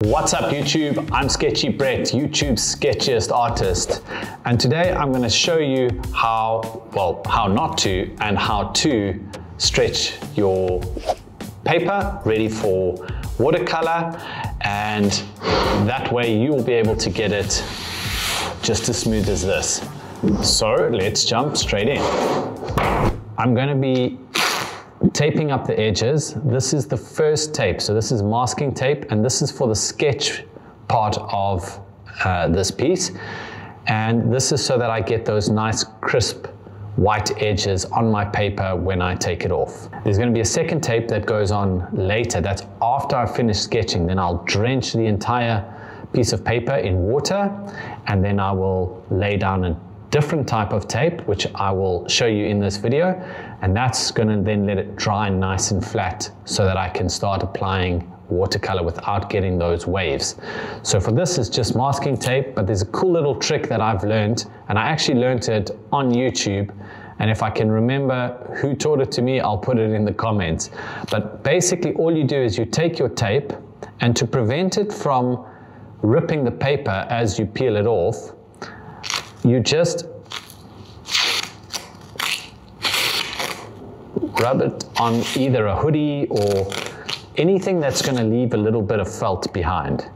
What's up YouTube? I'm Sketchy Brett, YouTube's sketchiest artist. And today I'm gonna show you how, well, how not to and how to stretch your paper ready for watercolor. And that way you'll be able to get it just as smooth as this. So let's jump straight in. I'm gonna be taping up the edges. This is the first tape. So this is masking tape and this is for the sketch part of uh, this piece. And this is so that I get those nice crisp white edges on my paper when I take it off. There's going to be a second tape that goes on later. That's after I finish sketching. Then I'll drench the entire piece of paper in water and then I will lay down a different type of tape, which I will show you in this video. And that's gonna then let it dry nice and flat so that I can start applying watercolor without getting those waves. So for this it's just masking tape, but there's a cool little trick that I've learned and I actually learned it on YouTube. And if I can remember who taught it to me, I'll put it in the comments. But basically all you do is you take your tape and to prevent it from ripping the paper as you peel it off, you just rub it on either a hoodie or anything that's going to leave a little bit of felt behind.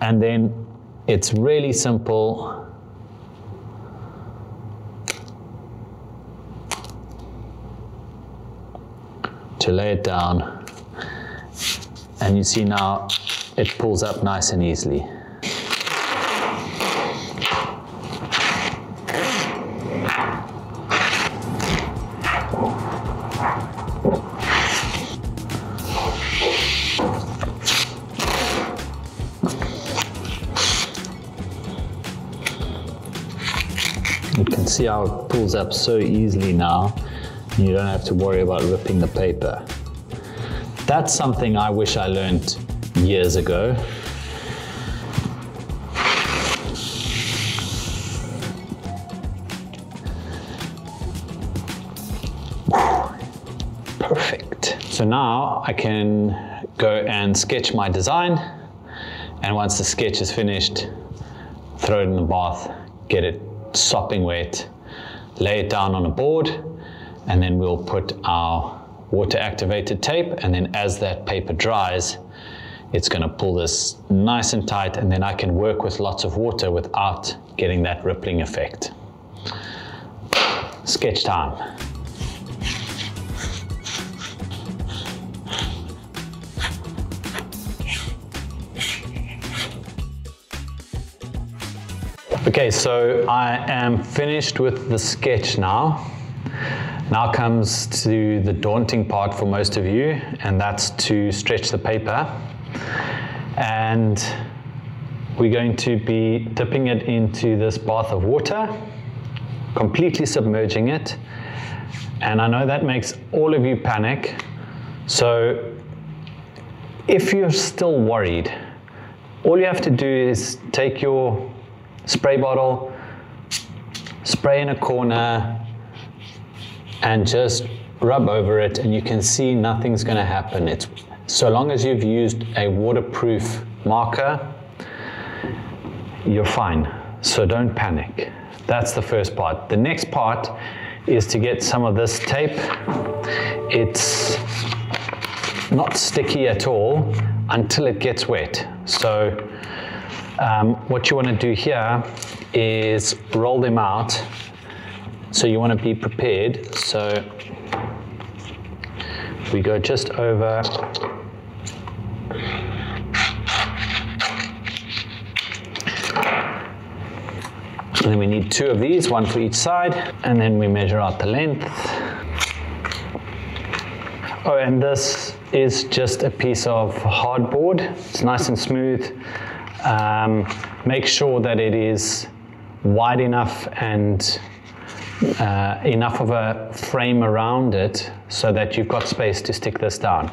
And then it's really simple. to lay it down and you see now it pulls up nice and easily. See how it pulls up so easily now. You don't have to worry about ripping the paper. That's something I wish I learned years ago. Perfect. So now I can go and sketch my design. And once the sketch is finished, throw it in the bath, get it sopping wet, lay it down on a board, and then we'll put our water activated tape. And then as that paper dries, it's gonna pull this nice and tight and then I can work with lots of water without getting that rippling effect. Sketch time. Okay, so I am finished with the sketch now. Now comes to the daunting part for most of you, and that's to stretch the paper. And we're going to be dipping it into this bath of water, completely submerging it. And I know that makes all of you panic. So if you're still worried, all you have to do is take your spray bottle, spray in a corner, and just rub over it and you can see nothing's going to happen. It's so long as you've used a waterproof marker, you're fine. So don't panic. That's the first part. The next part is to get some of this tape. It's not sticky at all until it gets wet. So um, what you want to do here is roll them out. So you want to be prepared. So we go just over And then we need two of these, one for each side, and then we measure out the length. Oh, and this is just a piece of hardboard. It's nice and smooth. Um, make sure that it is wide enough and uh, enough of a frame around it so that you've got space to stick this down.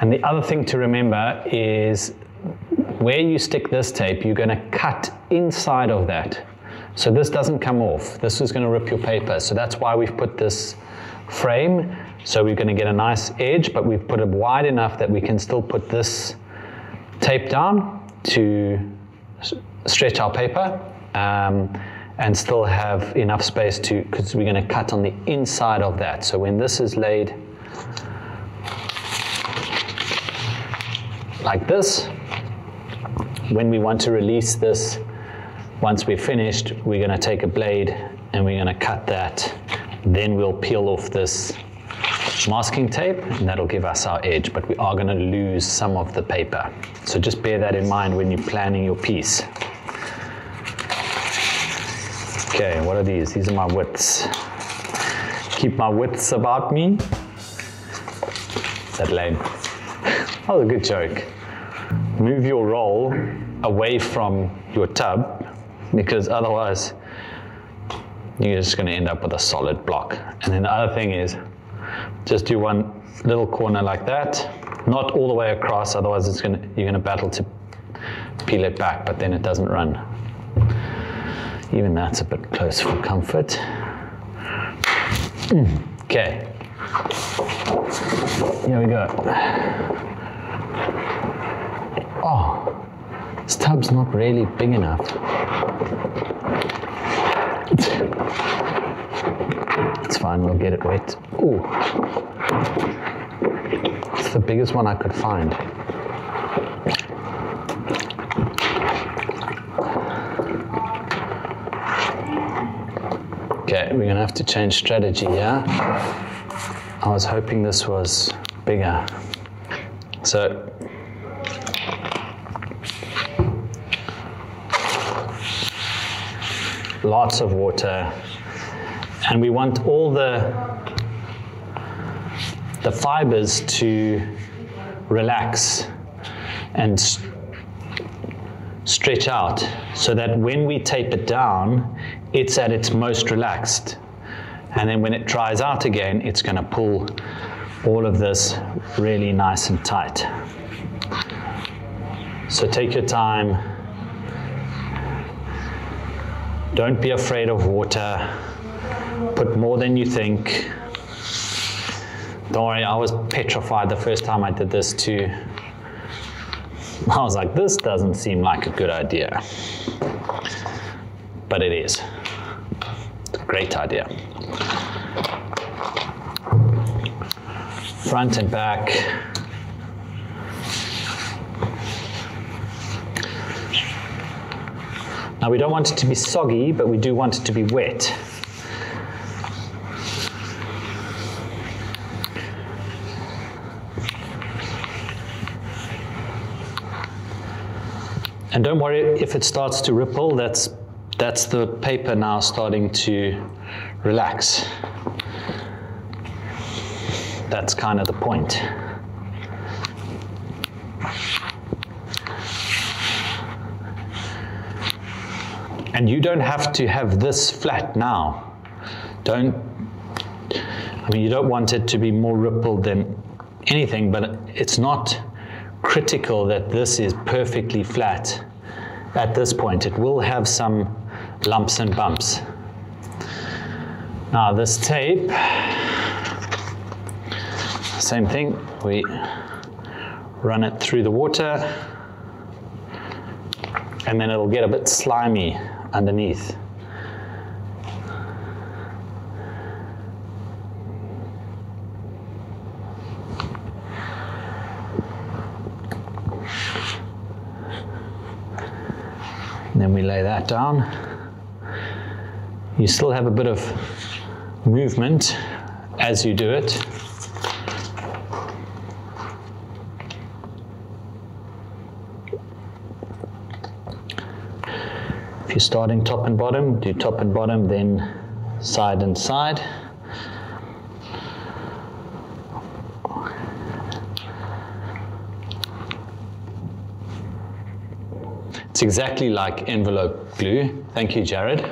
And the other thing to remember is where you stick this tape, you're going to cut inside of that. So this doesn't come off. This is going to rip your paper. So that's why we've put this frame. So we're going to get a nice edge, but we've put it wide enough that we can still put this tape down to stretch our paper um, and still have enough space to, because we're going to cut on the inside of that. So when this is laid like this, when we want to release this, once we're finished, we're going to take a blade and we're going to cut that. Then we'll peel off this masking tape and that'll give us our edge, but we are going to lose some of the paper. So just bear that in mind when you're planning your piece. Okay, what are these? These are my widths. Keep my widths about me. That lame. that was a good joke. Move your roll away from your tub because otherwise you're just going to end up with a solid block. And then the other thing is just do one little corner like that, not all the way across, otherwise it's gonna, you're going to battle to peel it back, but then it doesn't run. Even that's a bit close for comfort. Mm, okay. Here we go. Oh, this tub's not really big enough. It's fine, we'll get it wet. Ooh. It's the biggest one I could find. Okay, we're gonna have to change strategy yeah? I was hoping this was bigger. So lots of water, and we want all the the fibers to relax and stretch out so that when we tape it down, it's at its most relaxed. And then when it dries out again, it's going to pull all of this really nice and tight. So take your time. Don't be afraid of water. Put more than you think. Don't worry, I was petrified the first time I did this too. I was like, this doesn't seem like a good idea. But it is. It's a great idea. Front and back. Now we don't want it to be soggy, but we do want it to be wet. And don't worry if it starts to ripple, that's, that's the paper now starting to relax. That's kind of the point. And you don't have to have this flat now. Don't, I mean, you don't want it to be more rippled than anything, but it's not critical that this is perfectly flat at this point. It will have some lumps and bumps. Now this tape, same thing, we run it through the water and then it'll get a bit slimy underneath. We lay that down. You still have a bit of movement as you do it. If you're starting top and bottom, do top and bottom, then side and side. It's exactly like envelope glue. Thank you, Jared.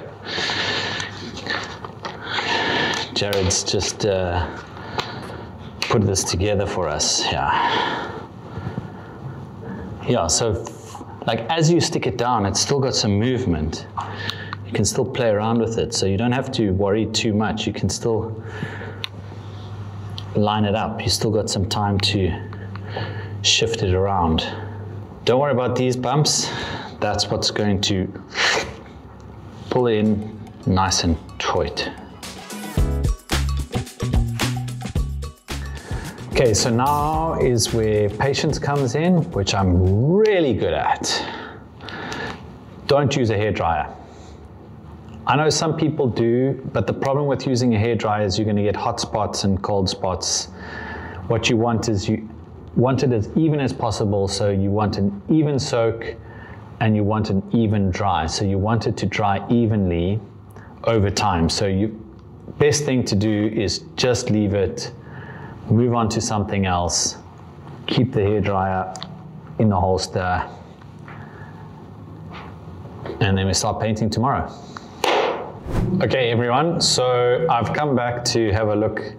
Jared's just uh, put this together for us. Yeah. Yeah, so like as you stick it down, it's still got some movement. You can still play around with it, so you don't have to worry too much. You can still line it up. You still got some time to shift it around. Don't worry about these bumps. That's what's going to pull in nice and tight. Okay, so now is where patience comes in, which I'm really good at. Don't use a hairdryer. I know some people do, but the problem with using a hairdryer is you're going to get hot spots and cold spots. What you want is you want it as even as possible, so you want an even soak and you want an even dry. So you want it to dry evenly over time. So you best thing to do is just leave it, move on to something else, keep the hairdryer in the holster, and then we start painting tomorrow. Okay, everyone, so I've come back to have a look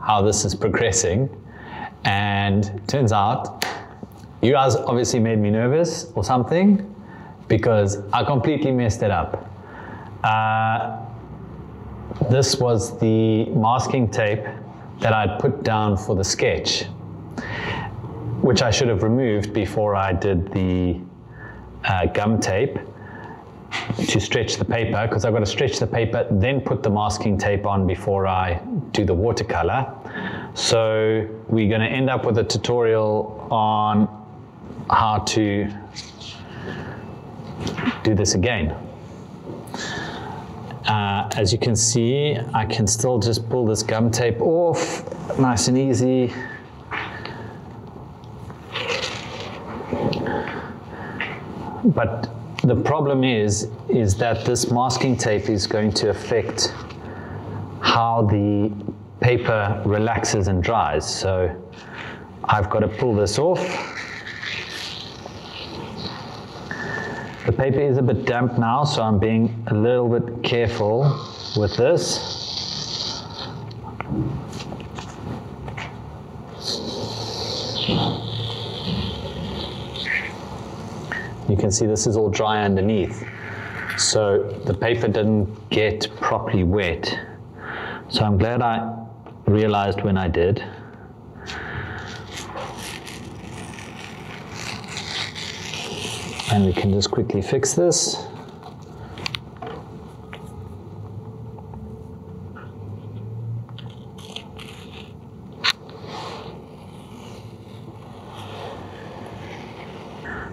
how this is progressing. And turns out you guys obviously made me nervous or something because I completely messed it up. Uh, this was the masking tape that I'd put down for the sketch, which I should have removed before I did the uh, gum tape to stretch the paper because I've got to stretch the paper, then put the masking tape on before I do the watercolor. So we're going to end up with a tutorial on how to do this again. Uh, as you can see, I can still just pull this gum tape off, nice and easy. But the problem is, is that this masking tape is going to affect how the paper relaxes and dries. So I've got to pull this off. The paper is a bit damp now, so I'm being a little bit careful with this. You can see this is all dry underneath. So the paper didn't get properly wet. So I'm glad I realized when I did. And we can just quickly fix this.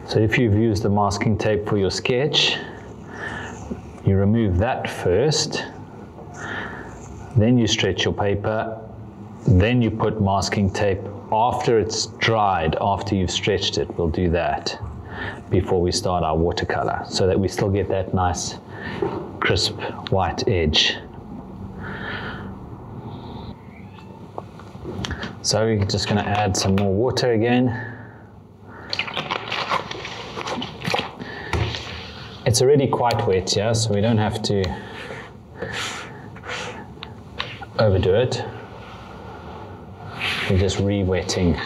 So if you've used the masking tape for your sketch, you remove that first, then you stretch your paper, then you put masking tape after it's dried, after you've stretched it, we'll do that before we start our watercolor so that we still get that nice crisp white edge. So we're just going to add some more water again. It's already quite wet, yeah, so we don't have to overdo it. We're just re-wetting.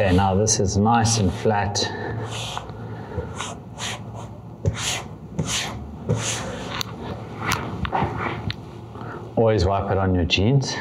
Okay, now this is nice and flat. Always wipe it on your jeans.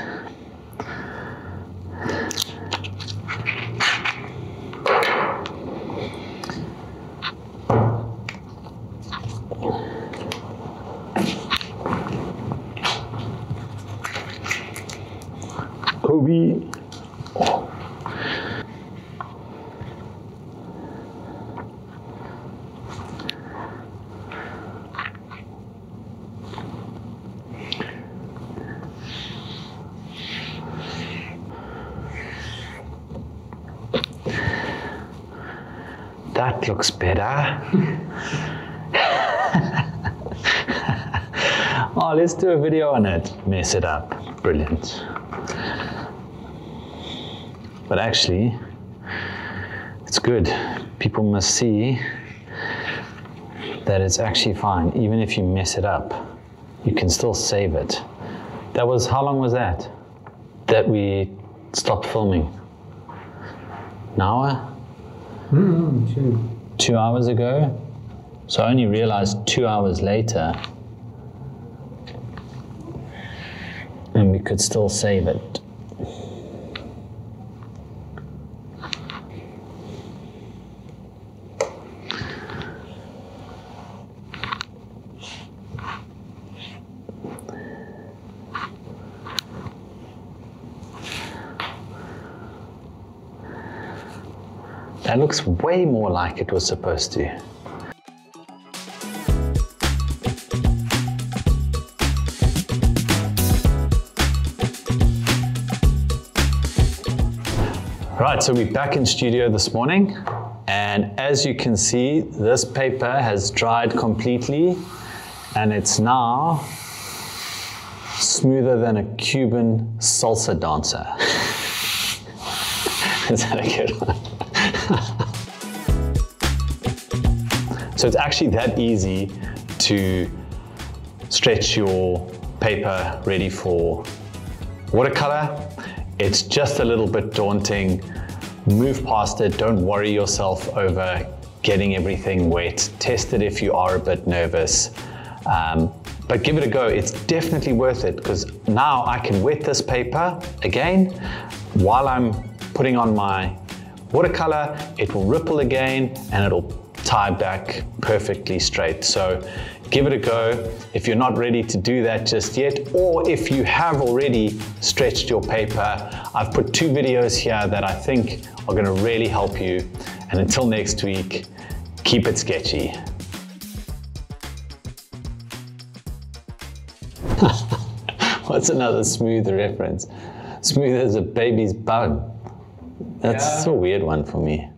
Looks better. oh, let's do a video on it. Mess it up. Brilliant. But actually, it's good. People must see that it's actually fine. Even if you mess it up, you can still save it. That was, how long was that? That we stopped filming? An hour? Mm, sure. Two hours ago? So I only realized two hours later. And we could still save it. That looks way more like it was supposed to. Right, so we're back in studio this morning, and as you can see, this paper has dried completely, and it's now smoother than a Cuban salsa dancer. Is that a good one? So it's actually that easy to stretch your paper ready for watercolor. It's just a little bit daunting. Move past it, don't worry yourself over getting everything wet. Test it if you are a bit nervous. Um, but give it a go. It's definitely worth it because now I can wet this paper again while I'm putting on my watercolor. It will ripple again and it'll tie back perfectly straight. So give it a go. If you're not ready to do that just yet, or if you have already stretched your paper, I've put two videos here that I think are gonna really help you. And until next week, keep it sketchy. What's another smooth reference? Smooth as a baby's bum. That's Yeah. a weird one for me.